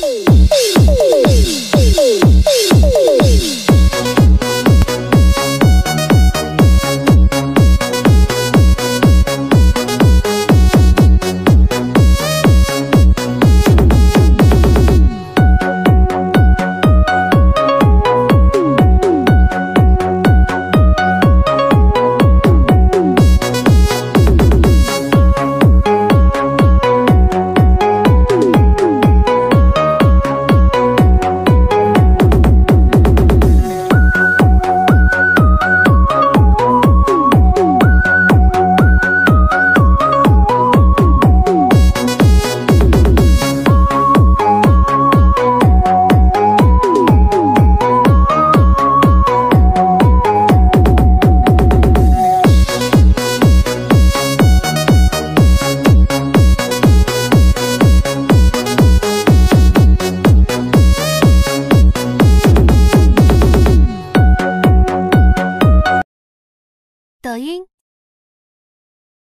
Ooh. Ooh. Ooh. 抖音。